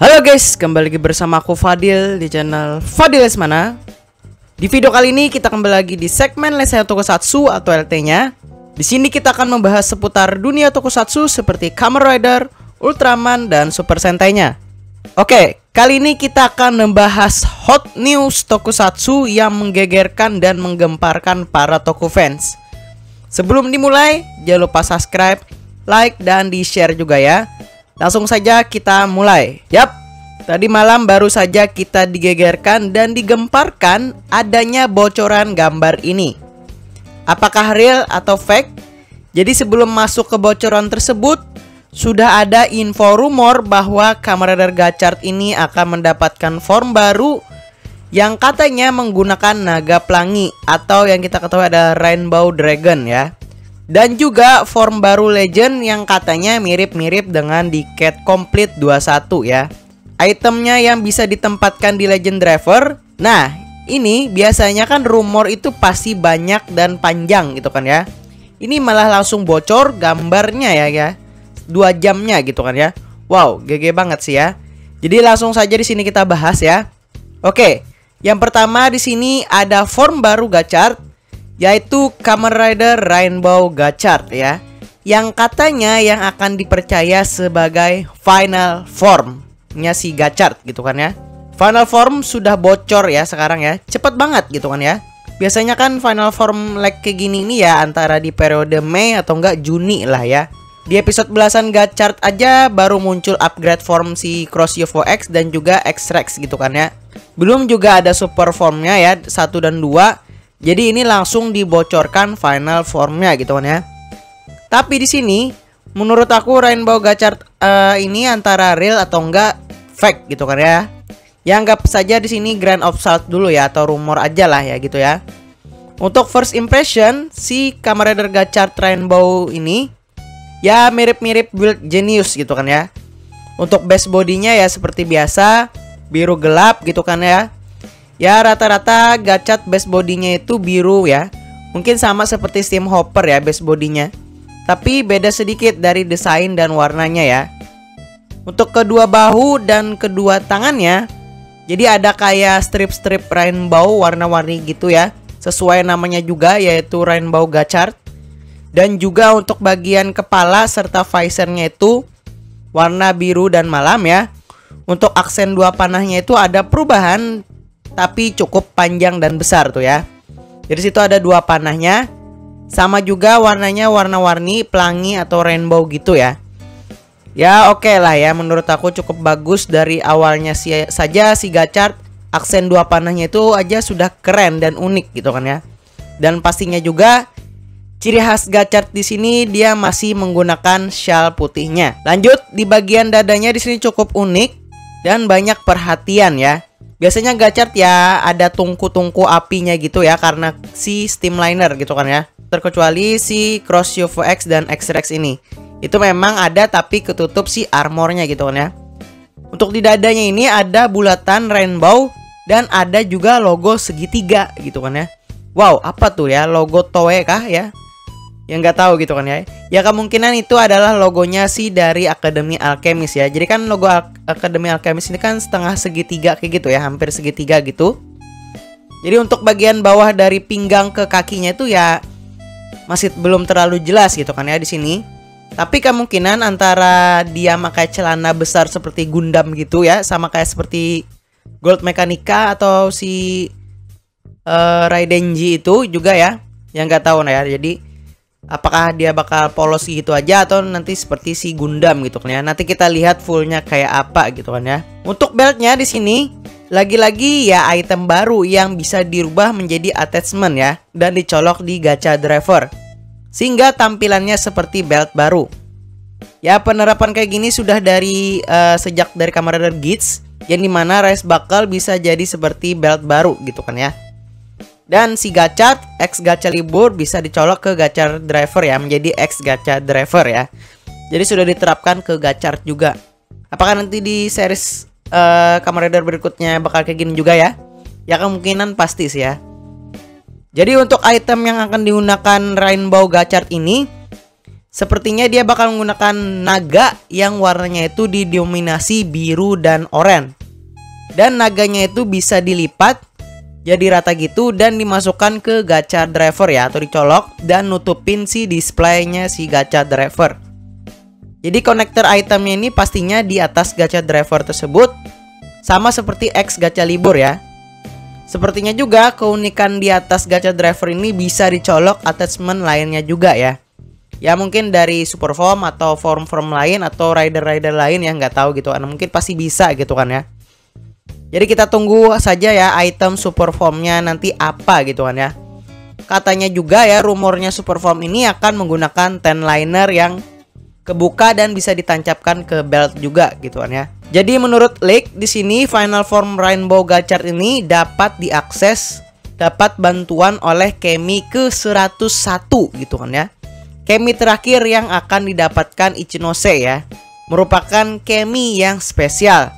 Halo guys, kembali lagi bersama aku Fadil di channel Fadil Lesmana. Di video kali ini kita kembali lagi di segmen Lesaya Tokusatsu atau LT-nya. Di sini kita akan membahas seputar dunia Tokusatsu seperti Kamen Rider, Ultraman, dan Super Sentai-nya. Oke, kali ini kita akan membahas hot news Tokusatsu yang menggegerkan dan menggemparkan para Toku fans. Sebelum dimulai, jangan lupa subscribe, like, dan di-share juga ya. Langsung saja kita mulai. Yap, tadi malam baru saja kita digegerkan dan digemparkan adanya bocoran gambar ini. Apakah real atau fake? Jadi sebelum masuk ke bocoran tersebut, sudah ada info rumor bahwa Kamen Rider Gachard ini akan mendapatkan form baru yang katanya menggunakan naga pelangi atau yang kita ketahui ada Rainbow Dragon ya. Dan juga form baru legend yang katanya mirip-mirip dengan di Cat Complete 21 ya. Itemnya yang bisa ditempatkan di Legend Driver. Nah, ini biasanya kan rumor itu pasti banyak dan panjang gitu kan ya. Ini malah langsung bocor gambarnya ya ya. Dua jamnya gitu kan ya. Wow, GG banget sih ya. Jadi langsung saja di sini kita bahas ya. Oke, yang pertama di sini ada form baru Gachard yaitu Kamen Rider Rainbow Gachard ya. Yang katanya yang akan dipercaya sebagai final formnya si Gachard gitu kan ya. Final form sudah bocor ya sekarang ya. Cepet banget gitu kan ya. Biasanya kan final form like kayak gini ini ya antara di periode Mei atau enggak Juni lah ya. Di episode belasan Gachard aja baru muncul upgrade form si Cross UFO X dan juga X-Rex gitu kan ya. Belum juga ada super formnya ya satu dan dua jadi ini langsung dibocorkan final formnya gitu kan ya. Tapi di sini menurut aku Rainbow Gachard uh, ini antara real atau enggak fake gitu kan ya. Ya anggap saja di sini Grand of Salt dulu ya atau rumor aja lah ya gitu ya. Untuk first impression si Kamen Rider Gachard Rainbow ini ya mirip-mirip build Genius gitu kan ya. Untuk base bodinya ya seperti biasa biru gelap gitu kan ya Ya rata-rata gacat base bodinya itu biru ya. Mungkin sama seperti Steam Hopper ya base bodinya Tapi beda sedikit dari desain dan warnanya ya. Untuk kedua bahu dan kedua tangannya Jadi ada kayak strip-strip rainbow warna-warni gitu ya. Sesuai namanya juga yaitu rainbow gachard Dan juga untuk bagian kepala serta visornya itu Warna biru dan malam ya. Untuk aksen dua panahnya itu ada perubahan tapi cukup panjang dan besar tuh ya. Jadi situ ada dua panahnya. Sama juga warnanya warna-warni pelangi atau rainbow gitu ya. Ya oke okay lah ya menurut aku cukup bagus dari awalnya si saja si Gachard aksen dua panahnya itu aja sudah keren dan unik gitu kan ya. Dan pastinya juga ciri khas Gachard di sini dia masih menggunakan shawl putihnya. Lanjut di bagian dadanya di sini cukup unik dan banyak perhatian ya. Biasanya gacart ya ada tungku-tungku apinya gitu ya karena si steamliner gitu kan ya. Terkecuali si Cross UFO X dan X-Rex ini. Itu memang ada tapi ketutup si armornya gitu kan ya. Untuk di dadanya ini ada bulatan rainbow dan ada juga logo segitiga gitu kan ya. Wow, apa tuh ya? Logo Toei kah ya? Yang nggak tahu gitu kan ya. Ya kemungkinan itu adalah logonya sih dari Akademi Alchemist ya. Jadi kan logo Al Akademi Alchemist ini kan setengah segitiga kayak gitu ya hampir segitiga gitu. Jadi untuk bagian bawah dari pinggang ke kakinya itu ya masih belum terlalu jelas gitu kan ya di sini. Tapi kemungkinan antara dia pakai celana besar seperti Gundam gitu ya sama kayak seperti Gold Mechanica atau si uh, Raidenji itu juga ya. Yang nggak tahu nah ya. Jadi apakah dia bakal polos gitu aja atau nanti seperti si Gundam gitu kan ya. Nanti kita lihat fullnya kayak apa gitu kan ya. Untuk beltnya di sini lagi-lagi ya item baru yang bisa dirubah menjadi attachment ya dan dicolok di gacha driver. Sehingga tampilannya seperti belt baru. Ya penerapan kayak gini sudah dari uh, sejak dari kamera Gits yang di mana race bakal bisa jadi seperti belt baru gitu kan ya. Dan si gacha X gacha libur bisa dicolok ke gacha driver ya menjadi X gacha driver ya. Jadi sudah diterapkan ke gacha juga. Apakah nanti di series uh, Rider berikutnya bakal kayak gini juga ya? Ya kemungkinan pasti sih ya. Jadi untuk item yang akan digunakan Rainbow Gachard ini Sepertinya dia bakal menggunakan naga yang warnanya itu didominasi biru dan oranye. Dan naganya itu bisa dilipat jadi rata gitu dan dimasukkan ke gacha driver ya atau dicolok dan nutupin si displaynya si gacha driver. Jadi konektor itemnya ini pastinya di atas gacha driver tersebut sama seperti X gacha libur ya. Sepertinya juga keunikan di atas gacha driver ini bisa dicolok attachment lainnya juga ya ya mungkin dari super form atau form form lain atau rider rider lain yang nggak tahu gitu kan mungkin pasti bisa gitu kan ya jadi kita tunggu saja ya item super formnya nanti apa gitu kan ya. Katanya juga ya rumornya super form ini akan menggunakan ten liner yang kebuka dan bisa ditancapkan ke belt juga gitu kan ya. Jadi menurut leak di sini final form rainbow gachar ini dapat diakses dapat bantuan oleh Kemi ke 101 gitu kan ya. Kemi terakhir yang akan didapatkan Ichinose ya merupakan Kemi yang spesial.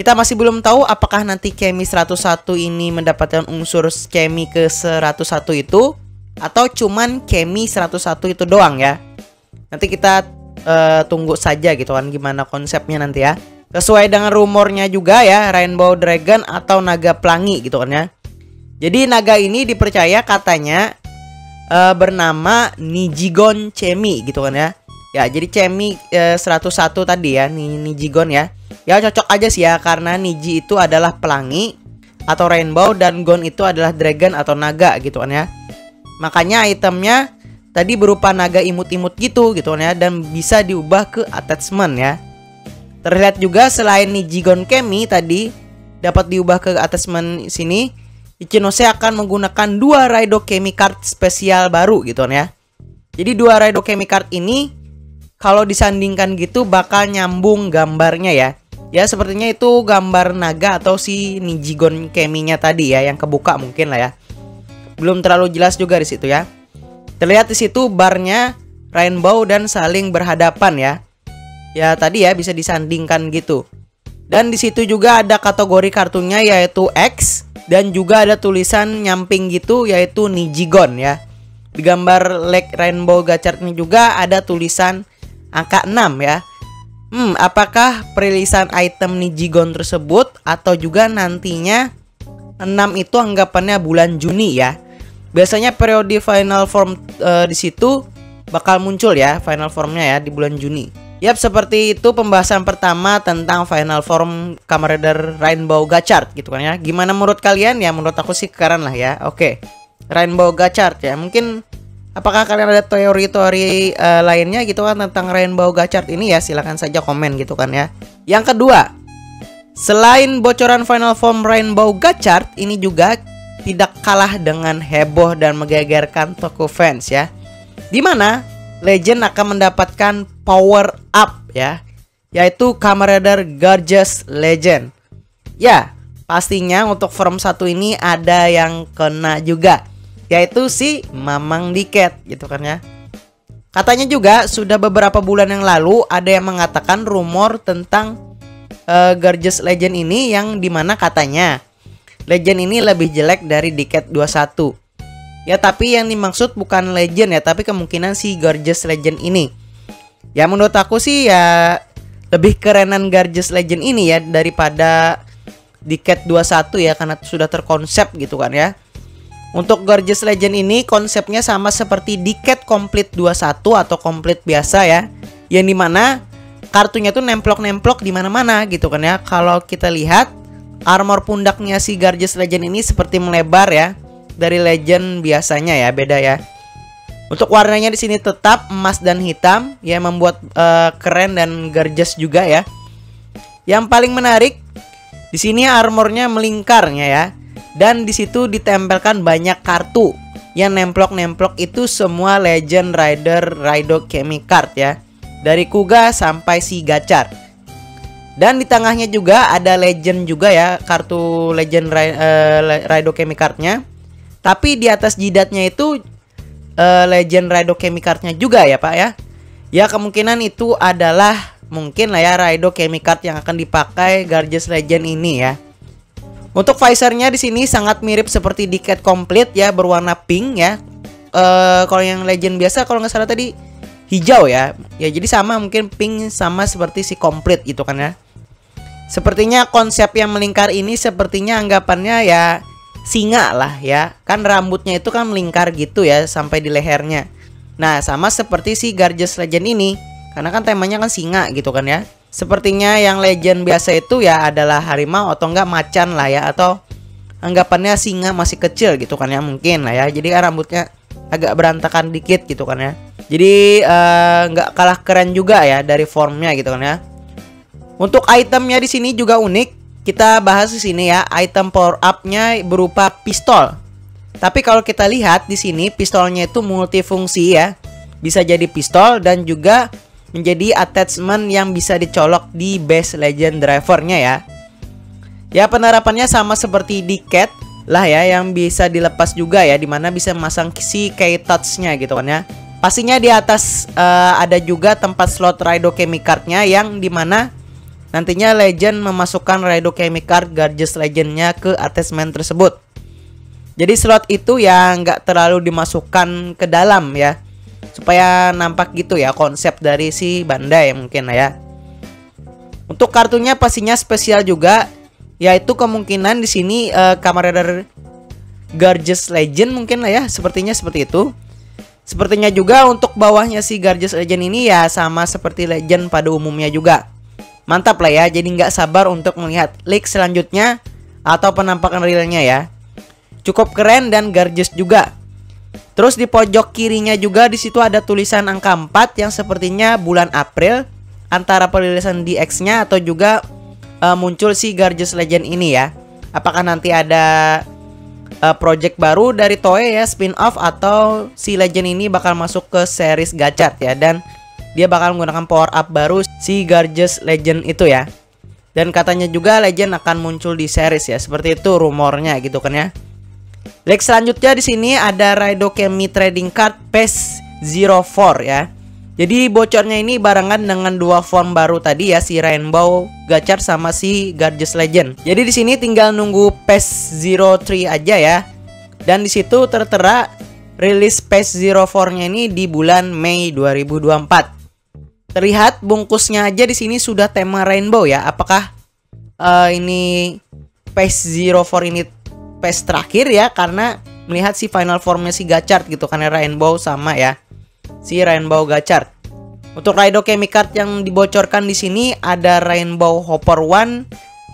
Kita masih belum tahu apakah nanti Kemi 101 ini mendapatkan unsur Kemi ke 101 itu atau cuman Kemi 101 itu doang ya. Nanti kita uh, tunggu saja gitu kan gimana konsepnya nanti ya. Sesuai dengan rumornya juga ya Rainbow Dragon atau naga pelangi gitu kan ya. Jadi naga ini dipercaya katanya uh, bernama Nijigon Chemi gitu kan ya. Ya, jadi Chemi uh, eh, 101 tadi ya, Nijigon ya. Ya cocok aja sih ya karena Niji itu adalah pelangi atau rainbow dan Gon itu adalah dragon atau naga gitu kan ya. Makanya itemnya tadi berupa naga imut-imut gitu gitu kan ya dan bisa diubah ke attachment ya. Terlihat juga selain Nijigon Chemi tadi dapat diubah ke attachment sini Ichinose akan menggunakan dua Raido Kemi Card spesial baru gitu kan ya. Jadi dua Raido Kemi Card ini kalau disandingkan gitu bakal nyambung gambarnya ya. Ya sepertinya itu gambar naga atau si Nijigon Keminya tadi ya yang kebuka mungkin lah ya. Belum terlalu jelas juga di situ ya. Terlihat di situ barnya rainbow dan saling berhadapan ya. Ya tadi ya bisa disandingkan gitu. Dan di situ juga ada kategori kartunya yaitu X dan juga ada tulisan nyamping gitu yaitu Nijigon ya. Di gambar leg rainbow gachar ini juga ada tulisan angka 6 ya. Hmm, apakah perilisan item Nijigon tersebut atau juga nantinya 6 itu anggapannya bulan Juni ya. Biasanya periode final form uh, di situ bakal muncul ya final formnya ya di bulan Juni. Yap, seperti itu pembahasan pertama tentang Final Form Kamen Rider Rainbow Gachard gitu kan ya. Gimana menurut kalian? Ya menurut aku sih keren lah ya. Oke. Rainbow Gachard ya. Mungkin apakah kalian ada teori-teori uh, lainnya gitu kan tentang Rainbow Gachard ini ya? Silahkan saja komen gitu kan ya. Yang kedua, selain bocoran Final Form Rainbow Gachard, ini juga tidak kalah dengan heboh dan menggegerkan toko fans ya. Di mana Legend akan mendapatkan power up ya, yaitu Kamen Rider Gorgeous Legend. Ya, pastinya untuk form 1 ini ada yang kena juga, yaitu si Mamang Diket gitu kan ya. Katanya juga sudah beberapa bulan yang lalu ada yang mengatakan rumor tentang uh, Gorgeous Legend ini yang di mana katanya Legend ini lebih jelek dari Diket 21 Ya tapi yang dimaksud bukan legend ya Tapi kemungkinan si Gorgeous Legend ini. Ya menurut aku sih ya Lebih kerenan Gorgeous Legend ini ya Daripada di Cat 21 ya Karena sudah terkonsep gitu kan ya Untuk Gorgeous Legend ini konsepnya sama seperti di Cat Complete 21 atau Complete biasa ya Yang di mana kartunya tuh nemplok-nemplok di mana-mana gitu kan ya Kalau kita lihat armor pundaknya si Gorgeous Legend ini seperti melebar ya dari legend biasanya ya, beda ya. Untuk warnanya di sini tetap emas dan hitam ya membuat uh, keren dan gorgeous juga ya. Yang paling menarik di sini armornya melingkarnya ya. Dan di situ ditempelkan banyak kartu yang nemplok-nemplok itu semua Legend Rider Raido Kemi Card ya. Dari Kuga sampai si Gachar. Dan di tengahnya juga ada legend juga ya, kartu legend uh, Raido Kemi Cardnya. Tapi di atas jidatnya itu uh, Legend Raido Chemicardnya juga ya pak ya Ya kemungkinan itu adalah mungkin lah ya Raido Chemicard yang akan dipakai Gorgeous Legend ini ya Untuk visornya di sini sangat mirip seperti di Cat Complete ya berwarna pink ya uh, Kalau yang Legend biasa kalau nggak salah tadi hijau ya. Ya jadi sama mungkin pink sama seperti si komplit gitu kan ya. Sepertinya konsep yang melingkar ini sepertinya anggapannya ya singa lah ya. Kan rambutnya itu kan melingkar gitu ya sampai di lehernya. Nah, sama seperti si Gorgeous Legend ini. Karena kan temanya kan singa gitu kan ya. Sepertinya yang legend biasa itu ya adalah harimau atau enggak macan lah ya atau anggapannya singa masih kecil gitu kan ya mungkin lah ya. Jadi kan rambutnya agak berantakan dikit gitu kan ya. Jadi eh, nggak uh, kalah keren juga ya dari formnya gitu kan ya. Untuk itemnya di sini juga unik. Kita bahas di sini ya. Item power up-nya berupa pistol. Tapi kalau kita lihat di sini pistolnya itu multifungsi ya. Bisa jadi pistol dan juga menjadi attachment yang bisa dicolok di base legend drivernya ya. Ya penerapannya sama seperti di cat lah ya yang bisa dilepas juga ya di mana bisa memasang si key touchnya gitu kan ya. Pastinya di atas uh, ada juga tempat slot Raido Chemic Cardnya yang di mana nantinya Legend memasukkan Raido Chemic Card Gorgeous Legendnya ke attachment tersebut. Jadi slot itu yang nggak terlalu dimasukkan ke dalam ya supaya nampak gitu ya konsep dari si Bandai mungkin ya. Untuk kartunya pastinya spesial juga yaitu kemungkinan di sini uh, Kamen Rider Gorgeous Legend mungkin lah ya sepertinya seperti itu. Sepertinya juga untuk bawahnya si Gorgeous Legend ini ya sama seperti Legend pada umumnya juga. Mantap lah ya, jadi nggak sabar untuk melihat leak selanjutnya atau penampakan realnya ya. Cukup keren dan gorgeous juga. Terus di pojok kirinya juga di situ ada tulisan angka 4 yang sepertinya bulan April antara perilisan DX-nya atau juga uh, muncul si Gorgeous Legend ini ya. Apakah nanti ada uh, project baru dari Toei ya spin-off atau si Legend ini bakal masuk ke series gachat ya dan dia bakal menggunakan power up baru si Gorgeous Legend itu ya. Dan katanya juga Legend akan muncul di series ya. Seperti itu rumornya gitu kan ya. Leg selanjutnya di sini ada Raido Kemi Trading Card PES 04 ya. Jadi bocornya ini barengan dengan dua form baru tadi ya si Rainbow Gachar sama si Gorgeous Legend. Jadi di sini tinggal nunggu PES 03 aja ya. Dan di situ tertera rilis PES 04-nya ini di bulan Mei 2024. Terlihat bungkusnya aja di sini sudah tema rainbow ya. Apakah uh, ini PES 04 ini PES terakhir ya karena melihat si final formnya si Gachard gitu karena Rainbow sama ya si Rainbow Gachard. Untuk Raido Chemic Card yang dibocorkan di sini ada Rainbow Hopper One,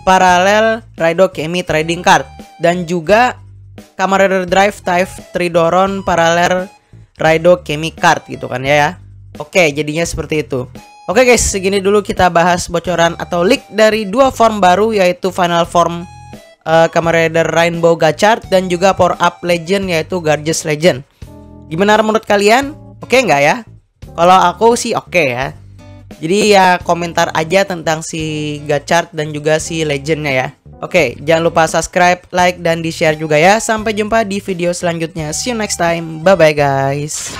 Parallel Raido Chemi Trading Card dan juga Kamen Rider Drive Type Tridoron Parallel Raido Chemic Card gitu kan ya ya. Oke, jadinya seperti itu. Oke guys, segini dulu kita bahas bocoran atau leak dari dua form baru yaitu Final Form uh, Kamen Rider Rainbow Gachard dan juga Power Up Legend yaitu Gorgeous Legend. Gimana menurut kalian? Oke okay nggak ya? Kalau aku sih oke okay ya. Jadi ya komentar aja tentang si Gachard dan juga si Legendnya ya. Oke, okay, jangan lupa subscribe, like, dan di-share juga ya. Sampai jumpa di video selanjutnya. See you next time. Bye-bye guys.